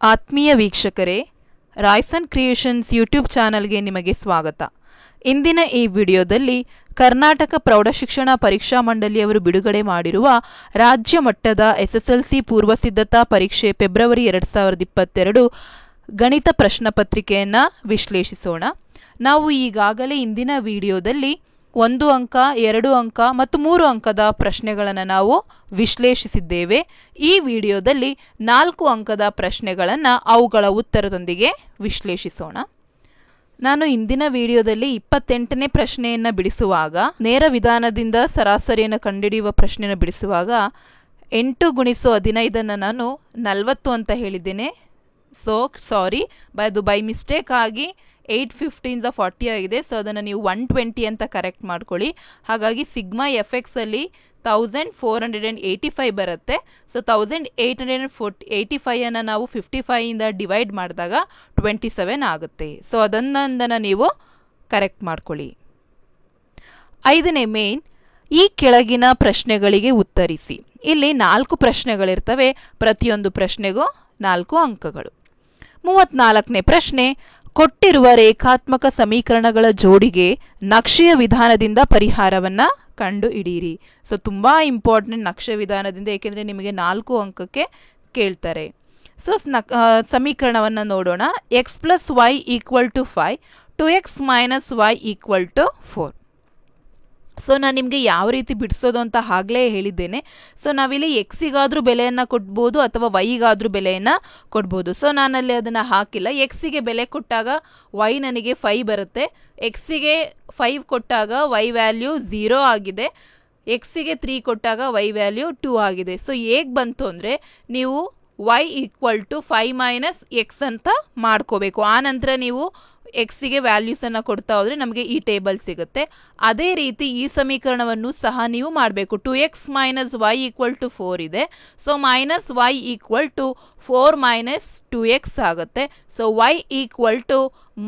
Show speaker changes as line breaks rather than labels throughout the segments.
ಆತ್ಮೀಯ ವೀಕ್ಷಕರೇ Royson creations YouTube ಚಾನಲ್ಗೆ ನಿಮಗೆ ಸ್ವಾಗತ. ಇಂದಿನ ಈ ವಿಡಿಯೋದಲ್ಲಿ ಕರ್ನಾಟಕ ಪ್ರೌಢಶಿಕ್ಷಣ ಪರೀಕ್ಷಾ ಮಂಡಳಿಯವರು ಬಿಡುಗಡೆ ಮಾಡಿರುವ ರಾಜ್ಯ ಮಟ್ಟದ ಎಸ್ಎಸ್ಎಲ್ಸಿ ಪೂರ್ವ ಸಿದ್ಧತಾ ಪರೀಕ್ಷೆ ಫೆಬ್ರವರಿ ಎರಡು ಸಾವಿರದ ಇಪ್ಪತ್ತೆರಡು ಗಣಿತ ಪ್ರಶ್ನೆ ಪತ್ರಿಕೆಯನ್ನು ವಿಶ್ಲೇಷಿಸೋಣ. ನಾವು ಈಗಾಗಲೇ ಇಂದಿನ ವಿಡಿಯೋದಲ್ಲಿ ಒಂದು ಅಂಕ, ಎರಡು ಅಂಕ ಮತ್ತು ಮೂರು ಅಂಕದ ಪ್ರಶ್ನೆಗಳನ್ನು ನಾವು ವಿಶ್ಲೇಷಿಸಿದ್ದೇವೆ. ಈ ವಿಡಿಯೋದಲ್ಲಿ ನಾಲ್ಕು ಅಂಕದ ಪ್ರಶ್ನೆಗಳನ್ನು ಅವುಗಳ ಉತ್ತರದೊಂದಿಗೆ ವಿಶ್ಲೇಷಿಸೋಣ. ನಾನು ಇಂದಿನ ವಿಡಿಯೋದಲ್ಲಿ ಇಪ್ಪತ್ತೆಂಟನೇ ಪ್ರಶ್ನೆಯನ್ನು ಬಿಡಿಸುವಾಗ, ನೇರ ವಿಧಾನದಿಂದ ಸರಾಸರಿಯನ್ನು ಕಂಡುಹಿಡಿಯುವ ಪ್ರಶ್ನೆಯನ್ನು ಬಿಡಿಸುವಾಗ ಎಂಟು ಗುಣಿಸು ಹದಿನೈದನ್ನು ನಾನು ನಲವತ್ತು ಅಂತ ಹೇಳಿದ್ದೇನೆ. ಸೊ ಸಾರಿ ಬೈ, ಅದು ಬೈ ಮಿಸ್ಟೇಕ್ ಆಗಿ ಏಯ್ಟ್ ಫಿಫ್ಟೀನ್ಸ ಫಾರ್ಟಿ ಆಗಿದೆ ಸೊ ಅದನ್ನು ನೀವು ಒನ್ ಟ್ವೆಂಟಿ ಅಂತ ಕರೆಕ್ಟ್ ಮಾಡ್ಕೊಳ್ಳಿ. ಹಾಗಾಗಿ sigma F ಎಕ್ಸಲ್ಲಿ thousand four hundred and eighty five ಬರುತ್ತೆ. So thousand eight hundred and forty eighty ಫೈವನ್ನು ನಾವು ಫಿಫ್ಟಿ ಫೈಯಿಂದ ಡಿವೈಡ್ ಮಾಡಿದಾಗ ಟ್ವೆಂಟಿ ಸೆವೆನ್ ಆಗುತ್ತೆ ಸೊ ಅದನ್ನೊಂದನ್ನು ನೀವು ಕರೆಕ್ಟ್ ಮಾಡ್ಕೊಳ್ಳಿ. ಐದನೇ ಮೇನ್ ಈ ಕೆಳಗಿನ ಪ್ರಶ್ನೆಗಳಿಗೆ ಉತ್ತರಿಸಿ. ಇಲ್ಲಿ ನಾಲ್ಕು ಪ್ರಶ್ನೆಗಳಿರ್ತವೆ. ಪ್ರತಿಯೊಂದು ಪ್ರಶ್ನೆಗೂ ನಾಲ್ಕು ಅಂಕಗಳು. ಮೂವತ್ನಾಲ್ಕನೇ ಪ್ರಶ್ನೆ ಕೊಟ್ಟಿರುವ ರೇಖಾತ್ಮಕ ಸಮೀಕರಣಗಳ ಜೋಡಿಗೆ ನಕ್ಷೆಯ ವಿಧಾನದಿಂದ ಪರಿಹಾರವನ್ನ ಕಂಡು ಹಿಡಿಯಿರಿ ಸೊ ತುಂಬಾ ಇಂಪಾರ್ಟೆಂಟ್ ನಕ್ಷೆ ವಿಧಾನದಿಂದ, ಏಕೆಂದರೆ ನಿಮಗೆ ನಾಲ್ಕು ಅಂಕಕ್ಕೆ ಕೇಳ್ತಾರೆ. ಸೊ ಸಮೀಕರಣವನ್ನು ನೋಡೋಣ. X plus Y equal to five two X minus Y equal to four so ನಾನು ನಿಮಗೆ ಯಾವ ರೀತಿ ಬಿಡಿಸೋದು ಅಂತ ಆಗಲೇ ಹೇಳಿದ್ದೇನೆ. ಸೊ ನಾವಿಲ್ಲಿ ಎಕ್ಸಿಗಾದರೂ ಬೆಲೆಯನ್ನು ಕೊಡ್ಬೋದು ಅಥವಾ ವೈಗಾದರೂ ಬೆಲೆಯನ್ನು ಕೊಡ್ಬೋದು. ಸೊ ನಾನಲ್ಲಿ ಅದನ್ನು ಹಾಕಿಲ್ಲ. ಎಕ್ಸಿಗೆ ಬೆಲೆ ಕೊಟ್ಟಾಗ ವೈ ನನಗೆ ಫೈ ಬರುತ್ತೆ. ಎಕ್ಸಿಗೆ ಫೈವ್ ಕೊಟ್ಟಾಗ ವೈ ವ್ಯಾಲ್ಯೂ ಝೀರೋ ಆಗಿದೆ. ಎಕ್ಸಿಗೆ ತ್ರೀ ಕೊಟ್ಟಾಗ ವೈ ವ್ಯಾಲ್ಯೂ ಟೂ ಆಗಿದೆ. ಸೊ ಹೇಗೆ ಬಂತು ಅಂದರೆ, ನೀವು Y equal to five minus X ಅಂತ ಮಾಡ್ಕೋಬೇಕು. ಆನಂತರ ನಂತರ ನೀವು ಎಕ್ಸಿಗೆ ವ್ಯಾಲ್ಯೂಸನ್ನು ಕೊಡ್ತಾ ಹೋದರೆ ನಮಗೆ ಈ ಟೇಬಲ್ ಸಿಗುತ್ತೆ. ಅದೇ ರೀತಿ ಈ ಸಮೀಕರಣವನ್ನು ಸಹ ನೀವು ಮಾಡಬೇಕು. Two X minus Y equal to four ಇದೆ. So minus Y equal to four minus two X ಆಗುತ್ತೆ. So Y equal to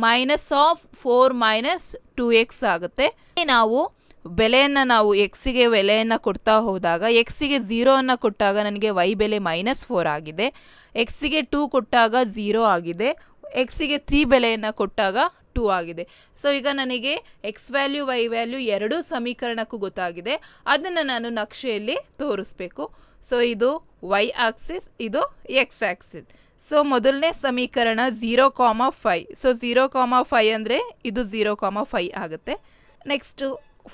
minus of four minus two X ಆಗುತ್ತೆ. ನಾವು ಬೆಲೆಯನ್ನು ನಾವು ಎಕ್ಸಿಗೆ ಬೆಲೆಯನ್ನು ಕೊಡ್ತಾ ಹೋದಾಗ ಎಕ್ಸಿಗೆ ಝೀರೋವನ್ನು ಕೊಟ್ಟಾಗ ನನಗೆ ವೈ ಬೆಲೆ ಮೈನಸ್ ಫೋರ್ ಆಗಿದೆ. ಎಕ್ಸಿಗೆ ಟೂ ಕೊಟ್ಟಾಗ ಝೀರೋ ಆಗಿದೆ. ಎಕ್ಸಿಗೆ ತ್ರೀ ಬೆಲೆಯನ್ನು ಕೊಟ್ಟಾಗ ಟೂ ಆಗಿದೆ. ಸೊ ಈಗ ನನಗೆ ಎಕ್ಸ್ ವ್ಯಾಲ್ಯೂ ವೈ ವ್ಯಾಲ್ಯೂ ಎರಡೂ ಸಮೀಕರಣಕ್ಕೂ ಗೊತ್ತಾಗಿದೆ. ಅದನ್ನು ನಾನು ನಕ್ಷೆಯಲ್ಲಿ ತೋರಿಸ್ಬೇಕು. ಸೊ ಇದು ವೈ ಆಕ್ಸಿಸ್ ಇದು ಎಕ್ಸ್ ಆಕ್ಸಿಸ್ ಸೊ ಮೊದಲನೇ ಸಮೀಕರಣ zero comma five so zero comma five ಅಂದರೆ ಇದು ಝೀರೋ ಕಾಮ ಫೈ ಆಗುತ್ತೆ. ನೆಕ್ಸ್ಟು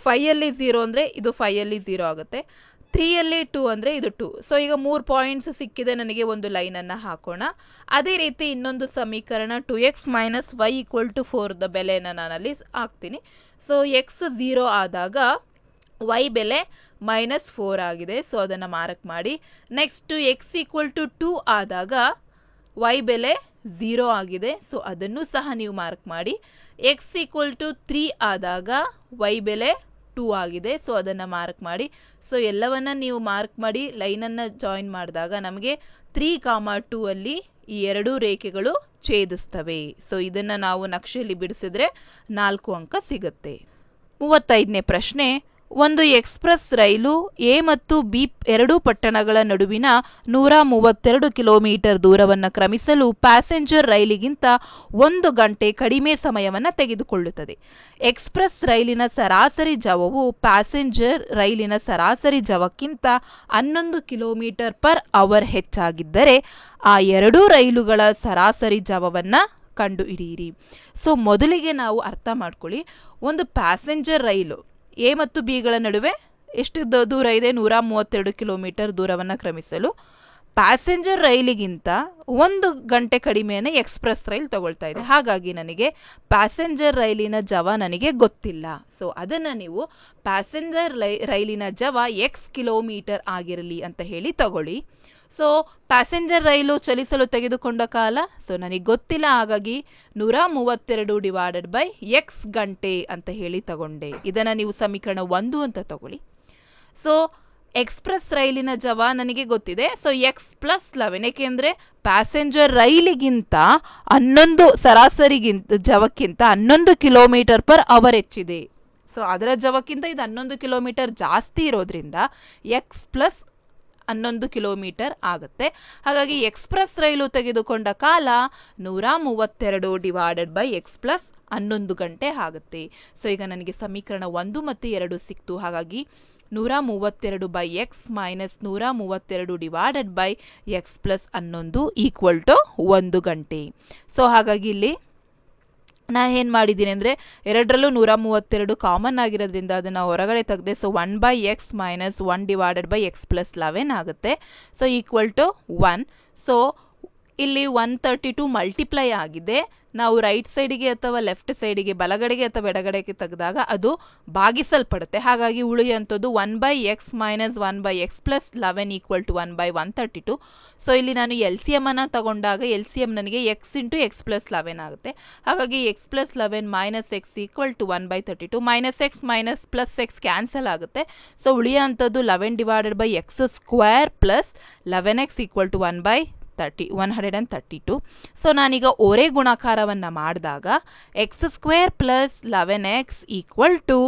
ಫೈಯಲ್ಲಿ ಝೀರೋ ಅಂದರೆ ಇದು ಫೈಯಲ್ಲಿ ಝೀರೋ ಆಗುತ್ತೆ. ತ್ರೀಯಲ್ಲಿ ಟೂ ಅಂದರೆ ಇದು ಟೂ. ಸೊ ಈಗ ಮೂರು ಪಾಯಿಂಟ್ಸ್ ಸಿಕ್ಕಿದೆ ನನಗೆ ಒಂದು ಲೈನನ್ನು ಹಾಕೋಣ. ಅದೇ ರೀತಿ ಇನ್ನೊಂದು ಸಮೀಕರಣ two X minus Y equal to ಫೋರ್ದ ಬೆಲೆಯನ್ನು ನಾನಲ್ಲಿ ಹಾಕ್ತೀನಿ. ಸೊ ಎಕ್ಸ್ ಝೀರೋ ಆದಾಗ ವೈ ಬೆಲೆ ಮೈನಸ್ ಫೋರ್ ಆಗಿದೆ. ಸೊ ಅದನ್ನು ಮಾರ್ಕ್ ಮಾಡಿ. Next X equal to two ಆದಾಗ ವೈ ಬೆಲೆ ಝೀರೋ ಆಗಿದೆ. ಸೊ ಅದನ್ನು ಸಹ ನೀವು ಮಾರ್ಕ್ ಮಾಡಿ. ಎಕ್ಸ್ ಈಕ್ವಲ್ ಟು ತ್ರೀ ಆದಾಗ ವೈ ಬೆಲೆ ಟೂ ಆಗಿದೆ. ಸೊ ಅದನ್ನು ಮಾರ್ಕ್ ಮಾಡಿ. ಸೊ ಎಲ್ಲವನ್ನ ನೀವು ಮಾರ್ಕ್ ಮಾಡಿ ಲೈನನ್ನು ಜಾಯಿನ್ ಮಾಡಿದಾಗ ನಮಗೆ ತ್ರೀ ಕಾಮ ಟೂ ಅಲ್ಲಿ ಈ ಎರಡೂ ರೇಖೆಗಳು ಛೇದಿಸ್ತವೆ. ಸೊ ಇದನ್ನು ನಾವು ನಕ್ಷೆಯಲ್ಲಿ ಬಿಡಿಸಿದ್ರೆ ನಾಲ್ಕು ಅಂಕ ಸಿಗುತ್ತೆ. ಮೂವತ್ತೈದನೇ ಪ್ರಶ್ನೆ ಒಂದು ಎಕ್ಸ್ಪ್ರೆಸ್ ರೈಲು ಎ ಮತ್ತು ಬಿ ಎರಡೂ ಪಟ್ಟಣಗಳ ನಡುವಿನ ನೂರ ಮೂವತ್ತೆರಡು ಕಿಲೋಮೀಟರ್ ದೂರವನ್ನು ಕ್ರಮಿಸಲು ಪ್ಯಾಸೆಂಜರ್ ರೈಲಿಗಿಂತ ಒಂದು ಗಂಟೆ ಕಡಿಮೆ ಸಮಯವನ್ನು ತೆಗೆದುಕೊಳ್ಳುತ್ತದೆ. ಎಕ್ಸ್ಪ್ರೆಸ್ ರೈಲಿನ ಸರಾಸರಿ ಜವವು ಪ್ಯಾಸೆಂಜರ್ ರೈಲಿನ ಸರಾಸರಿ ಜವಕ್ಕಿಂತ ಹನ್ನೊಂದು ಕಿಲೋಮೀಟರ್ ಪರ್ ಅವರ್ ಹೆಚ್ಚಾಗಿದ್ದರೆ ಆ ಎರಡೂ ರೈಲುಗಳ ಸರಾಸರಿ ಜವವನ್ನು ಕಂಡುಹಿಡಿಯಿರಿ. ಸೊ, ಮೊದಲಿಗೆ ನಾವು ಅರ್ಥ ಮಾಡ್ಕೊಳ್ಳಿ, ಒಂದು ಪ್ಯಾಸೆಂಜರ್ ರೈಲು ಎ ಮತ್ತು ಬಿಗಳ ನಡುವೆ ಎಷ್ಟು ದೂರ ಇದೆ? ನೂರ ಮೂವತ್ತೆರಡು ಕಿಲೋಮೀಟರ್ ದೂರವನ್ನು ಕ್ರಮಿಸಲು. ಪ್ಯಾಸೆಂಜರ್ ರೈಲಿಗಿಂತ ಒಂದು ಗಂಟೆ ಕಡಿಮೆಯನ್ನು ಎಕ್ಸ್ಪ್ರೆಸ್ ರೈಲ್ ತಗೊಳ್ತಾ ಇದೆ. ಹಾಗಾಗಿ ನನಗೆ ಪ್ಯಾಸೆಂಜರ್ ರೈಲಿನ ಜವ ನನಗೆ ಗೊತ್ತಿಲ್ಲ. ಸೊ, ಅದನ್ನು ನೀವು ಪ್ಯಾಸೆಂಜರ್ ರೈಲಿನ ಜವ ಎಕ್ಸ್ ಕಿಲೋಮೀಟರ್ ಆಗಿರಲಿ ಅಂತ ಹೇಳಿ ತಗೊಳ್ಳಿ. ಸೊ ಪ್ಯಾಸೆಂಜರ್ ರೈಲು ಚಲಿಸಲು ತೆಗೆದುಕೊಂಡ ಕಾಲ? ಸೊ ನನಗೆ ಗೊತ್ತಿಲ್ಲ, ಹಾಗಾಗಿ ನೂರ ಮೂವತ್ತೆರಡು ಡಿವೈಡೆಡ್ ಬೈ ಎಕ್ಸ್ ಗಂಟೆ ಅಂತ ಹೇಳಿ ತಗೊಂಡೆ. ಇದನ್ನು ನೀವು ಸಮೀಕರಣ ಒಂದು ಅಂತ ತಗೊಳ್ಳಿ. ಸೊ ಎಕ್ಸ್ಪ್ರೆಸ್ ರೈಲಿನ ಜವ ನನಗೆ ಗೊತ್ತಿದೆ. ಸೊ ಎಕ್ಸ್ ಪ್ಲಸ್ ಲೆವೆನ್ ಏಕೆಂದರೆ ಪ್ಯಾಸೆಂಜರ್ ರೈಲಿಗಿಂತ ಹನ್ನೊಂದು ಸರಾಸರಿಗಿಂತ ಜವಕ್ಕಿಂತ ಹನ್ನೊಂದು ಕಿಲೋಮೀಟರ್ ಪರ್ ಅವರ್ ಹೆಚ್ಚಿದೆ. ಸೊ ಅದರ ಜವಕ್ಕಿಂತ ಇದು ಹನ್ನೊಂದು ಕಿಲೋಮೀಟರ್ ಜಾಸ್ತಿ ಇರೋದ್ರಿಂದ ಎಕ್ಸ್ ಪ್ಲಸ್ ಹನ್ನೊಂದು ಕಿಲೋಮೀಟರ್ ಆಗುತ್ತೆ. ಹಾಗಾಗಿ ಎಕ್ಸ್ಪ್ರೆಸ್ ರೈಲು ತೆಗೆದುಕೊಂಡ ಕಾಲ ನೂರ ಮೂವತ್ತೆರಡು ಡಿವೈಡೆಡ್ ಬೈ ಎಕ್ಸ್ ಪ್ಲಸ್ ಹನ್ನೊಂದು ಗಂಟೆ ಆಗುತ್ತೆ. ಸೊ, ಈಗ ನನಗೆ ಸಮೀಕರಣ ಒಂದು ಮತ್ತು ಎರಡು ಸಿಕ್ತು. ಹಾಗಾಗಿ ನೂರ ಮೂವತ್ತೆರಡು ಬೈ ಎಕ್ಸ್ ಮೈನಸ್ ನೂರ ಮೂವತ್ತೆರಡು ಡಿವೈಡೆಡ್ ಬೈ ಎಕ್ಸ್ ಪ್ಲಸ್ ಹನ್ನೊಂದು ಈಕ್ವಲ್ ಟು ಒಂದು ಗಂಟೆ. ಸೊ, ಹಾಗಾಗಿ ಇಲ್ಲಿ ನಾ ಏನು ಮಾಡಿದ್ದೀನಿ ಅಂದರೆ ಎರಡರಲ್ಲೂ ನೂರ ಮೂವತ್ತೆರಡು ಕಾಮನ್ ಆಗಿರೋದ್ರಿಂದ ಅದನ್ನು ಹೊರಗಡೆ ತೆಗೆದೆ so one by x minus one divided by x plus eleven ಆಗುತ್ತೆ. So equal to one so ಇಲ್ಲಿ ಒನ್ ತರ್ಟಿ ಟು ಮಲ್ಟಿಪ್ಲೈ ಆಗಿದೆ. ನಾವು ರೈಟ್ ಸೈಡಿಗೆ ಅಥವಾ ಲೆಫ್ಟ್ ಸೈಡಿಗೆ ಬಲಗಡೆಗೆ ಅಥವಾ ಎಡಗಡೆಗೆ ತೆಗೆದಾಗ ಅದು ಭಾಗಿಸಲ್ಪಡುತ್ತೆ. ಹಾಗಾಗಿ ಉಳಿಯುವಂಥದ್ದು one by x minus one by x plus eleven equal to one by one thirty two so ಇಲ್ಲಿ ನಾನು ಎಲ್ ಸಿ ಎಂ ಅನ್ನು ತಗೊಂಡಾಗ ಎಲ್ ಸಿ ಎಂ ನನಗೆ x into x plus eleven ಆಗುತ್ತೆ. ಹಾಗಾಗಿ x plus eleven minus x equal to one by thirty two minus x minus plus x cancel ಆಗುತ್ತೆ. So ಉಳಿಯೋಂಥದ್ದು eleven divided by x square plus eleven x equal to one by thirty one hundred and thirty two so ನಾನೀಗ ಒರೆ ಗುಣಾಕಾರವನ್ನು ಮಾಡಿದಾಗ x square plus eleven x equal to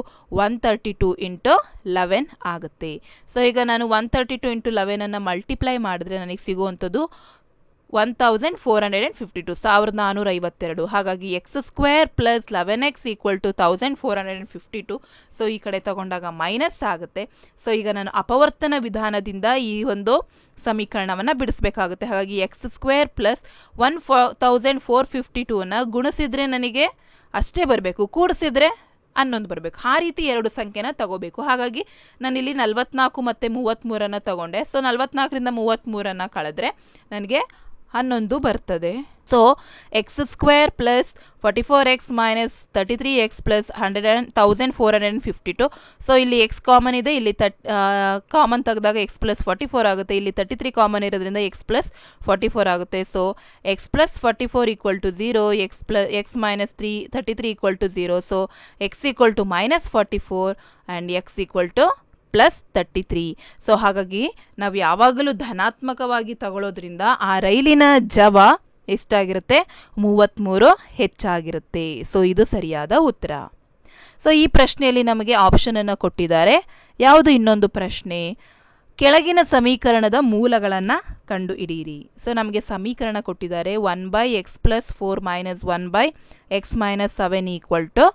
one thirty two into eleven ಆಗುತ್ತೆ. So ಈಗ ನಾನು one thirty two into ಲೆವೆನನ್ನು multiply ಮಾಡಿದ್ರೆ ನನಗೆ ಸಿಗುವಂಥದ್ದು one thousand four hundred and fifty two ಸಾವಿರದ ನಾನ್ನೂರ ಐವತ್ತೆರಡು ಹಾಗಾಗಿ x square plus eleven x equal to thousand four hundred and fifty two so ಈ ಕಡೆ ತಗೊಂಡಾಗ ಮೈನಸ್ ಆಗುತ್ತೆ. ಸೊ ಈಗ ನಾನು ಅಪವರ್ತನ ವಿಧಾನದಿಂದ ಈ ಒಂದು ಸಮೀಕರಣವನ್ನು ಬಿಡಿಸಬೇಕಾಗುತ್ತೆ. ಹಾಗಾಗಿ x square plus one four thousand four fifty ಟೂನ ಗುಣಿಸಿದರೆ ನನಗೆ ಅಷ್ಟೇ ಬರಬೇಕು. ಕೂಡಿಸಿದ್ರೆ ಹನ್ನೊಂದು ಬರಬೇಕು. ಆ ರೀತಿ ಎರಡು ಸಂಖ್ಯೆನ ತಗೋಬೇಕು. ಹಾಗಾಗಿ ನಾನಿಲ್ಲಿ ನಲ್ವತ್ನಾಲ್ಕು ಮತ್ತು ಮೂವತ್ತ್ಮೂರನ್ನು ತಗೊಂಡೆ. ಸೊ ನಲ್ವತ್ನಾಲ್ಕರಿಂದ ಮೂವತ್ತ್ಮೂರನ್ನು ಕಳೆದ್ರೆ ನನಗೆ ಹನ್ನೊಂದು ಬರ್ತದೆ. So x square plus forty four x minus thirty three x plus hundred and thousand four hundred and fifty two so ಇಲ್ಲಿ ಎಕ್ಸ್ ಕಾಮನ್ ಇದೆ. ಇಲ್ಲಿ ತಟ್ ಕಾಮನ್ ತೆಗೆದಾಗ ಎಕ್ಸ್ ಪ್ಲಸ್ ಫಾರ್ಟಿ ಫೋರ್ ಆಗುತ್ತೆ. ಇಲ್ಲಿ ತರ್ಟಿ ತ್ರೀ ಕಾಮನ್ ಇರೋದ್ರಿಂದ X plus forty four ಆಗುತ್ತೆ. So x plus forty four equal to zero x plus x minus three thirty three equal to zero so x equal to minus forty four and x equal to plus thirty three so ಹಾಗಾಗಿ ನಾವು ಯಾವಾಗಲೂ ಧನಾತ್ಮಕವಾಗಿ ತಗೊಳ್ಳೋದ್ರಿಂದ ಆ ರೈಲಿನ ಜವ ಎಷ್ಟಾಗಿರುತ್ತೆ? ಮೂವತ್ತ್ಮೂರು ಹೆಚ್ಚಾಗಿರುತ್ತೆ. So ಇದು ಸರಿಯಾದ ಉತ್ತರ. ಸೊ ಈ ಪ್ರಶ್ನೆಯಲ್ಲಿ ನಮಗೆ ಆಪ್ಷನನ್ನು ಕೊಟ್ಟಿದ್ದಾರೆ. ಯಾವುದು ಇನ್ನೊಂದು ಪ್ರಶ್ನೆ? ಕೆಳಗಿನ ಸಮೀಕರಣದ ಮೂಲಗಳನ್ನು ಕಂಡು ಹಿಡಿಯಿರಿ ಸೊ ನಮಗೆ ಸಮೀಕರಣ ಕೊಟ್ಟಿದ್ದಾರೆ. One by x plus four minus one by x minus seven equal to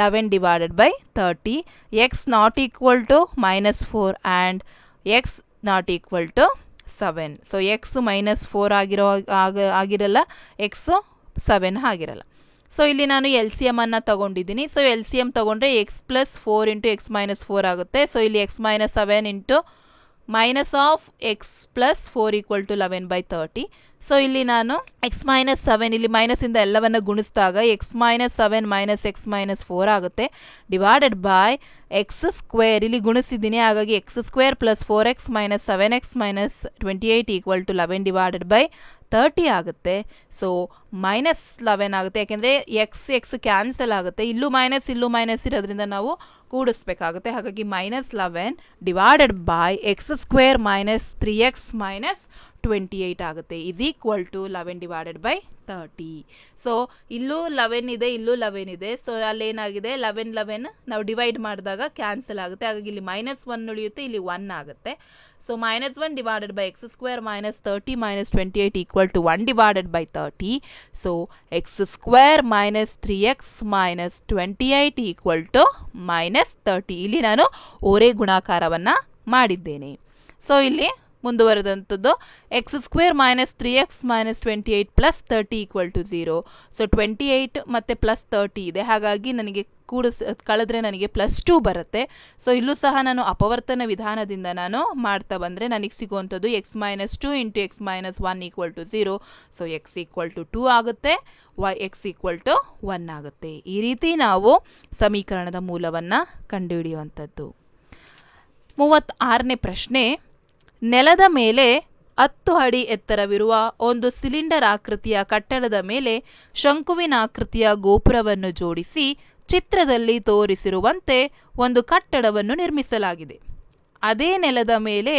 eleven divided by thirty x not equal to minus four and x not equal to seven so x minus four ಆಗಿರೋ ಆಗ, ಆಗಿರಲ್ಲ x seven ಆಗಿರಲ್ಲ. So ಇಲ್ಲಿ ನಾನು L C M ಅನ್ನು ತಗೊಂಡಿದ್ದೀನಿ. So L C M ತಗೊಂಡ್ರೆ x plus four into x minus four ಆಗುತ್ತೆ. ಸೊ ಇಲ್ಲಿ x minus seven into minus of x plus four equal to eleven by thirty so ಇಲ್ಲಿ ನಾನು X minus seven ಇಲ್ಲಿ ಮೈನಸಿಂದ ಎಲ್ಲವನ್ನ ಗುಣಿಸಿದಾಗ x minus seven minus x minus four ಆಗುತ್ತೆ. Divided by X square ಇಲ್ಲಿ ಗುಣಿಸಿದ್ದೀನಿ, ಹಾಗಾಗಿ x square plus four x minus seven x minus twenty eight equal to eleven divided by thirty ಆಗುತ್ತೆ. So minus eleven ಆಗುತ್ತೆ. ಯಾಕೆಂದರೆ X X cancel ಆಗುತ್ತೆ. ಇಲ್ಲೂ minus ಇಲ್ಲೂ ಮೈನಸ್ ಇರೋದ್ರಿಂದ ನಾವು ಕೂಡಿಸ್ಬೇಕಾಗುತ್ತೆ. ಹಾಗಾಗಿ minus eleven divided by x square minus three x minus twenty eight ಆಗುತ್ತೆ. Is equal to eleven divided by thirty so ಇಲ್ಲೂ ಲೆವೆನ್ ಇದೆ, ಇಲ್ಲೂ ಲೆವೆನ್ ಇದೆ. ಸೊ ಅಲ್ಲೇನಾಗಿದೆ? ಲೆವೆನ್ ಲೆವೆನ್ ನಾವು ಡಿವೈಡ್ ಮಾಡಿದಾಗ ಕ್ಯಾನ್ಸಲ್ ಆಗುತ್ತೆ. ಹಾಗಾಗಿ ಇಲ್ಲಿ ಮೈನಸ್ ಒನ್ ಉಳಿಯುತ್ತೆ, ಇಲ್ಲಿ ಒನ್ ಆಗುತ್ತೆ. So minus one divided by x square minus thirty minus twenty eight equal to one divided by thirty so x square minus three x minus twenty eight equal to minus thirty ಇಲ್ಲಿ ನಾನು ಓರೆ ಗುಣಾಕಾರವನ್ನು ಮಾಡಿದ್ದೇನೆ. So ಇಲ್ಲಿ ಮುಂದುವರೆದಂಥದ್ದು. X square minus three x minus twenty eight plus thirty equal to zero so twenty eight ಮತ್ತು plus thirty ಇದೆ. ಹಾಗಾಗಿ ನನಗೆ ಕೂಡಿಸ್, ಕಳೆದ್ರೆ ನನಗೆ ಪ್ಲಸ್ ಟೂ ಬರುತ್ತೆ. ಸೊ ಇಲ್ಲೂ ಸಹ ನಾನು ಅಪವರ್ತನ ವಿಧಾನದಿಂದ ನಾನು ಮಾಡ್ತಾ ಬಂದರೆ ನನಗೆ ಸಿಗುವಂಥದ್ದು x minus two into x minus one equal to zero so x equal to two ಆಗುತ್ತೆ. Y x equal to one ಆಗುತ್ತೆ. ಈ ರೀತಿ ನಾವು ಸಮೀಕರಣದ ಮೂಲವನ್ನು ಕಂಡುಹಿಡಿಯುವಂಥದ್ದು. ಮೂವತ್ತಾರನೇ ಪ್ರಶ್ನೆ. ನೆಲದ ಮೇಲೆ ಹತ್ತು ಅಡಿ ಎತ್ತರವಿರುವ ಒಂದು ಸಿಲಿಂಡರ್ ಆಕೃತಿಯ ಕಟ್ಟಡದ ಮೇಲೆ ಶಂಕುವಿನ ಆಕೃತಿಯ ಗೋಪುರವನ್ನು ಜೋಡಿಸಿ ಚಿತ್ರದಲ್ಲಿ ತೋರಿಸಿರುವಂತೆ ಒಂದು ಕಟ್ಟಡವನ್ನು ನಿರ್ಮಿಸಲಾಗಿದೆ. ಅದೇ ನೆಲದ ಮೇಲೆ,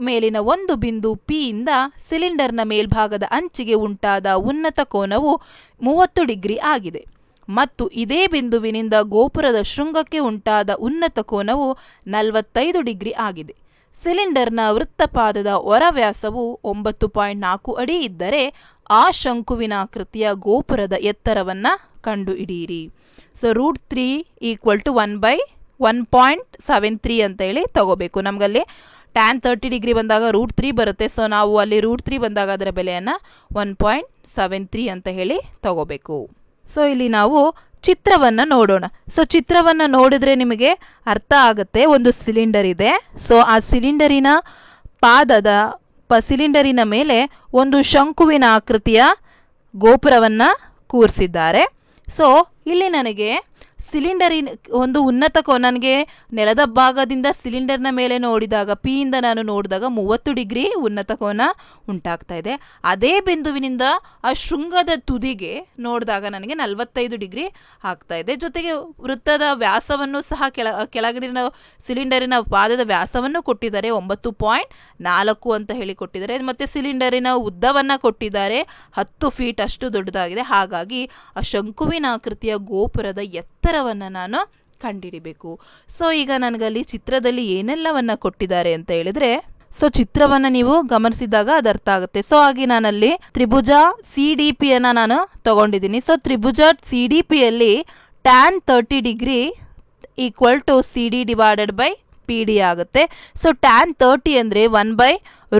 ಮೇಲಿನ ಒಂದು ಬಿಂದು ಪಿ ಇಂದ ಸಿಲಿಂಡರ್ನ ಮೇಲ್ಭಾಗದ ಅಂಚಿಗೆ ಉಂಟಾದ ಉನ್ನತ ಕೋನವು ಮೂವತ್ತು ಡಿಗ್ರಿ ಆಗಿದೆ. ಮತ್ತು ಇದೇ ಬಿಂದುವಿನಿಂದ ಗೋಪುರದ ಶೃಂಗಕ್ಕೆ ಉಂಟಾದ ಉನ್ನತ ಕೋನವು ನಲವತ್ತೈದು ಡಿಗ್ರಿ ಆಗಿದೆ. ಸಿಲಿಂಡರ್ನ ವೃತ್ತಪಾದದ ಹೊರವ್ಯಾಸವು ಒಂಬತ್ತು ಪಾಯಿಂಟ್ ನಾಲ್ಕು ಅಡಿ ಇದ್ದರೆ ಆ ಶಂಕುವಿನ ಆಕೃತಿಯ ಗೋಪುರದ ಎತ್ತರವನ್ನು ಕಂಡುಹಿಡಿಯಿರಿ. So root three equal to one by one point seven three ಅಂತ ಹೇಳಿ ತಗೋಬೇಕು. ನಮಗಲ್ಲಿ ಟ್ಯಾನ್ ತರ್ಟಿ ಡಿಗ್ರಿ ಬಂದಾಗ ರೂಟ್ ತ್ರೀ ಬರುತ್ತೆ. ಸೊ ನಾವು ಅಲ್ಲಿ ರೂಟ್ ತ್ರೀ ಬಂದಾಗ ಅದರ ಬೆಲೆಯನ್ನು ಒನ್ ಪಾಯಿಂಟ್ ಸೆವೆನ್ ತ್ರೀ ಅಂತ ಹೇಳಿ ತಗೋಬೇಕು. ಸೊ ಇಲ್ಲಿ ನಾವು ಚಿತ್ರವನ್ನು ನೋಡೋಣ. ಸೊ ಚಿತ್ರವನ್ನು ನೋಡಿದ್ರೆ ನಿಮಗೆ ಅರ್ಥ ಆಗುತ್ತೆ, ಒಂದು ಸಿಲಿಂಡರ್ ಇದೆ. ಸೊ ಆ ಸಿಲಿಂಡರಿನ ಪಾದದ ಪ, ಸಿಲಿಂಡರಿನ ಮೇಲೆ ಒಂದು ಶಂಕುವಿನ ಆಕೃತಿಯ ಗೋಪುರವನ್ನು ಕೂರಿಸಿದ್ದಾರೆ. ಸೊ ಇಲ್ಲಿ ನನಗೆ ಸಿಲಿಂಡರಿನ ಒಂದು ಉನ್ನತ ಕೋ ನನಗೆ ನೆಲದ ಭಾಗದಿಂದ ಸಿಲಿಂಡರ್ನ ಮೇಲೆ ನೋಡಿದಾಗ ಪಿ ಇಂದ ನಾನು ನೋಡಿದಾಗ ಮೂವತ್ತು ಡಿಗ್ರಿ ಉನ್ನತ ಕೋನ ಉಂಟಾಗ್ತಾ ಇದೆ. ಅದೇ ಬಿಂದುವಿನಿಂದ ಆ ಶೃಂಗದ ತುದಿಗೆ ನೋಡಿದಾಗ ನನಗೆ ನಲವತ್ತೈದು ಡಿಗ್ರಿ ಆಗ್ತಾ ಇದೆ. ಜೊತೆಗೆ ವೃತ್ತದ ವ್ಯಾಸವನ್ನು ಸಹ ಕೆಳ ಕೆಳಗಡಿನ ಸಿಲಿಂಡರಿನ ಪಾದದ ವ್ಯಾಸವನ್ನು ಕೊಟ್ಟಿದ್ದಾರೆ. ಒಂಬತ್ತು ಪಾಯಿಂಟ್ ನಾಲ್ಕು ಅಂತ ಹೇಳಿ ಕೊಟ್ಟಿದ್ದಾರೆ. ಮತ್ತೆ ಸಿಲಿಂಡರಿನ ಉದ್ದವನ್ನು ಕೊಟ್ಟಿದ್ದಾರೆ. ಹತ್ತು ಫೀಟ್ ಅಷ್ಟು ದೊಡ್ಡದಾಗಿದೆ. ಹಾಗಾಗಿ ಆ ಶಂಕುವಿನ ಆಕೃತಿಯ ಗೋಪುರದ ಎತ್ತರವನ್ನು ನಾನು ಕಂಡಿಡಿಬೇಕು. ಸೊ ಈಗ ನನಗಲ್ಲಿ ಚಿತ್ರದಲ್ಲಿ ಏನೆಲ್ಲವನ್ನ ಕೊಟ್ಟಿದ್ದಾರೆ ಅಂತ ಹೇಳಿದ್ರೆ ಸೊ ಚಿತ್ರವನ್ನ ನೀವು ಗಮನಿಸಿದಾಗ ಅದು ಅರ್ಥ ಆಗುತ್ತೆ. ಸೊ ಹಾಗೆ ನಾನಲ್ಲಿ ತ್ರಿಭುಜ ಸಿ ಡಿ ಪಿ ಅನ್ನ ನಾನು ತಗೊಂಡಿದ್ದೀನಿ. ಸೊ ತ್ರಿಭುಜ ಸಿ ಡಿ ಪಿಯಲ್ಲಿ tan thirty degree equal to C D divided by P D ಆಗುತ್ತೆ. ಸೊ ಟ್ಯಾನ್ ತರ್ಟಿ ಅಂದರೆ one by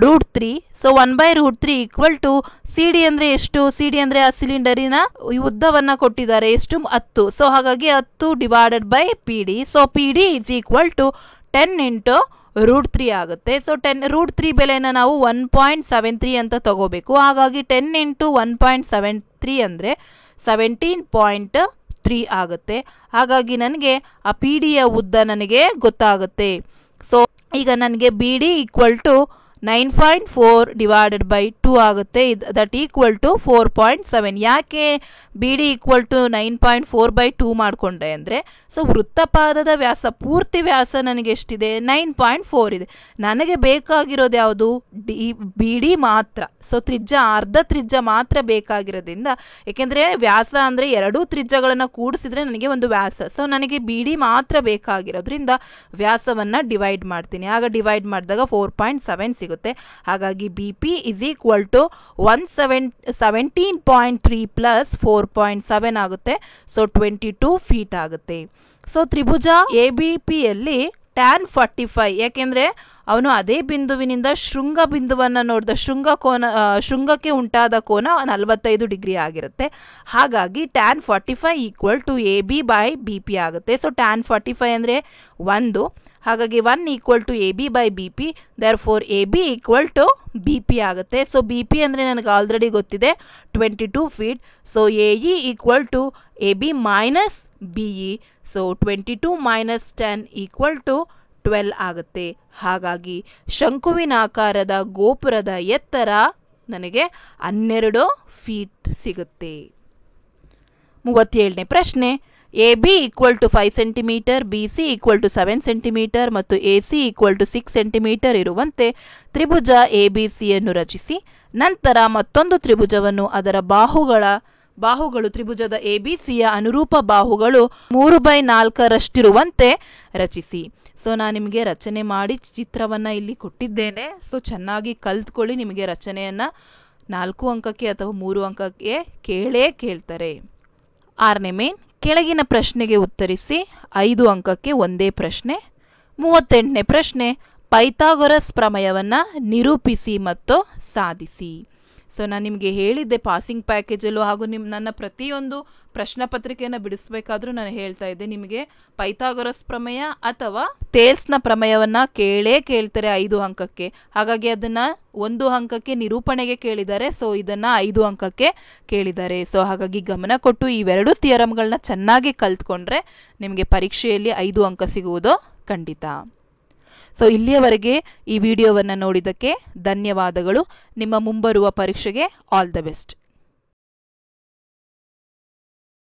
root three so one by root three equal to C D ಅಂದರೆ ಎಷ್ಟು? C D ಅಂದರೆ ಆ ಸಿಲಿಂಡರಿನ ಉದ್ದವನ್ನು ಕೊಟ್ಟಿದ್ದಾರೆ. ಎಷ್ಟು? ಹತ್ತು. ಸೊ ಹಾಗಾಗಿ ಹತ್ತು divided by P D so P D is equal to ten into root three ಆಗುತ್ತೆ. ಸೊ ಟೆನ್ ರೂಟ್ ತ್ರೀ ಬೆಲೆನ ನಾವು ಒನ್ ಪಾಯಿಂಟ್ ಸೆವೆನ್ ತ್ರೀ ಅಂತ ತಗೋಬೇಕು. ಹಾಗಾಗಿ ten into one point seven three ಅಂದರೆ ಸೆವೆಂಟೀನ್ ಪಾಯಿಂಟ್ ತ್ರೀ ಆಗುತ್ತೆ. ಹಾಗಾಗಿ ನನಗೆ ಆ ಪಿ ಡಿಯ ಉದ್ದ ನನಗೆ ಗೊತ್ತಾಗುತ್ತೆ. ಸೊ ಈಗ ನನಗೆ B D equal to nine point four divided by two ಆಗುತ್ತೆ. ಇದು, that equal to four point seven. ಯಾಕೆ B D equal to nine point four by two ಮಾಡಿಕೊಂಡೆ ಅಂದರೆ, ಸೊ ವೃತ್ತಪಾದದ ವ್ಯಾಸ, ಪೂರ್ತಿ ವ್ಯಾಸ ನನಗೆ ಎಷ್ಟಿದೆ? ನೈನ್ ಪಾಯಿಂಟ್ ಫೋರ್ ಇದೆ. ನನಗೆ ಬೇಕಾಗಿರೋದು ಯಾವುದು? ಡಿ ಬಿ ಡಿ ಮಾತ್ರ. ಸೊ ತ್ರಿಜ್ಯ, ಅರ್ಧ ತ್ರಿಜ್ಯ ಮಾತ್ರ ಬೇಕಾಗಿರೋದ್ರಿಂದ, ಏಕೆಂದರೆ ವ್ಯಾಸ ಅಂದರೆ ಎರಡೂ ತ್ರಿಜ್ಯಗಳನ್ನು ಕೂಡಿಸಿದ್ರೆ ನನಗೆ ಒಂದು ವ್ಯಾಸ. ಸೊ ನನಗೆ ಬಿ ಡಿ ಮಾತ್ರ ಬೇಕಾಗಿರೋದ್ರಿಂದ ವ್ಯಾಸವನ್ನು ಡಿವೈಡ್ ಮಾಡ್ತೀನಿ. ಆಗ ಡಿವೈಡ್ ಮಾಡಿದಾಗ ಫೋರ್ ಪಾಯಿಂಟ್ ಸೆವೆನ್ ಸಿಗುತ್ತೆ. ಹಾಗಾಗಿ B P is equal to one seven seventeen point three plus four point seven ಆಗುತ್ತೆ. ಸೊ ಟ್ವೆಂಟಿ ಟೂ ಫೀಟ್ ಆಗುತ್ತೆ. ಸೊ ತ್ರಿಭುಜ ಎ ಬಿ ಪಿಯಲ್ಲಿ ಟ್ಯಾನ್ ಫಾರ್ಟಿ ಫೈ ಯಾಕೆಂದರೆ ಅವನು ಅದೇ ಬಿಂದುವಿನಿಂದ ಶೃಂಗ ಬಿಂದುವನ್ನು ನೋಡಿದ. ಶೃಂಗ ಕೋನ ಶೃಂಗಕ್ಕೆ ಉಂಟಾದ ಕೋನ ನಲವತ್ತೈದು ಡಿಗ್ರಿ ಆಗಿರುತ್ತೆ. ಹಾಗಾಗಿ tan forty five equal to A B by B P ಆಗುತ್ತೆ. ಸೊ ಟ್ಯಾನ್ ಫಾರ್ಟಿ ಫೈ ಅಂದರೆ ಒಂದು. ಹಾಗಾಗಿ one equal to A B by B P therefore A B equal to B P ಆಗುತ್ತೆ. ಸೊ ಬಿ ಪಿ ಅಂದರೆ ನನಗೆ already ಗೊತ್ತಿದೆ twenty two feet so A E equal to A B minus B E so twenty two minus ten equal to twelve ಆಗುತ್ತೆ. ಹಾಗಾಗಿ ಶಂಕುವಿನ ಆಕಾರದ ಗೋಪುರದ ಎತ್ತರ ನನಗೆ ಹನ್ನೆರಡು ಫೀಟ್ ಸಿಗುತ್ತೆ. ಮೂವತ್ತೇಳನೇ ಪ್ರಶ್ನೆ A B equal to five centimetre B C equal to seven centimetre ಮತ್ತು A C equal to six centimetre ಇರುವಂತೆ ತ್ರಿಭುಜ ಎ ಬಿ ಸಿಯನ್ನು ರಚಿಸಿ, ನಂತರ ಮತ್ತೊಂದು ತ್ರಿಭುಜವನ್ನು ಅದರ ಬಾಹುಗಳ ಬಾಹುಗಳು ತ್ರಿಭುಜದ ಎಬಿಸಿಯ ಅನುರೂಪ ಬಾಹುಗಳು ಮೂರು ಬೈ ನಾಲ್ಕರಷ್ಟಿರುವಂತೆ ರಚಿಸಿ. ಸೊ ನಾನು ನಿಮಗೆ ರಚನೆ ಮಾಡಿ ಚಿತ್ರವನ್ನು ಇಲ್ಲಿ ಕೊಟ್ಟಿದ್ದೇನೆ. ಸೊ ಚೆನ್ನಾಗಿ ಕಲ್ತ್ಕೊಳ್ಳಿ ನಿಮಗೆ ರಚನೆಯನ್ನು. ನಾಲ್ಕು ಅಂಕಕ್ಕೆ ಅಥವಾ ಮೂರು ಅಂಕಕ್ಕೆ ಕೇಳೇ ಕೇಳ್ತಾರೆ. ಆರನೇ ಮೇನ್ ಕೆಳಗಿನ ಪ್ರಶ್ನೆಗೆ ಉತ್ತರಿಸಿ. ಐದು ಅಂಕಕ್ಕೆ ಒಂದೇ ಪ್ರಶ್ನೆ. ಮೂವತ್ತೆಂಟನೇ ಪ್ರಶ್ನೆ, ಪೈಥಾಗೊರಸ್ ಪ್ರಮೇಯವನ್ನು ನಿರೂಪಿಸಿ ಮತ್ತು ಸಾಧಿಸಿ. ಸೊ ನಾನು ನಿಮಗೆ ಹೇಳಿದ್ದೆ ಪಾಸಿಂಗ್ ಪ್ಯಾಕೇಜಲ್ಲೂ ಹಾಗೂ ನಿಮ್ಮ ನನ್ನ ಪ್ರತಿಯೊಂದು ಪ್ರಶ್ನೆ ಪತ್ರಿಕೆಯನ್ನು ಬಿಡಿಸ್ಬೇಕಾದ್ರೂ ನಾನು ಹೇಳ್ತಾ ಇದ್ದೆ. ನಿಮಗೆ ಪೈಥಾಗೊರಸ್ ಪ್ರಮೇಯ ಅಥವಾ ತೇಲ್ಸ್ನ ಪ್ರಮೇಯವನ್ನು ಕೇಳೇ ಕೇಳ್ತಾರೆ ಐದು ಅಂಕಕ್ಕೆ. ಹಾಗಾಗಿ ಅದನ್ನು ಒಂದು ಅಂಕಕ್ಕೆ ನಿರೂಪಣೆಗೆ ಕೇಳಿದ್ದಾರೆ. ಸೊ ಇದನ್ನು ಐದು ಅಂಕಕ್ಕೆ ಕೇಳಿದ್ದಾರೆ. ಸೊ ಹಾಗಾಗಿ ಗಮನ ಕೊಟ್ಟು ಇವೆರಡು ಥಿಯರಮ್ಗಳನ್ನ ಚೆನ್ನಾಗಿ ಕಲ್ತ್ಕೊಂಡ್ರೆ ನಿಮಗೆ ಪರೀಕ್ಷೆಯಲ್ಲಿ ಐದು ಅಂಕ ಸಿಗುವುದು ಖಂಡಿತ. ಸೊ ಇಲ್ಲಿಯವರೆಗೆ ಈ ವಿಡಿಯೋವನ್ನು ನೋಡಿದ್ದಕ್ಕೆ ಧನ್ಯವಾದಗಳು. ನಿಮ್ಮ ಮುಂಬರುವ ಪರೀಕ್ಷೆಗೆ ಆಲ್ ದ ಬೆಸ್ಟ್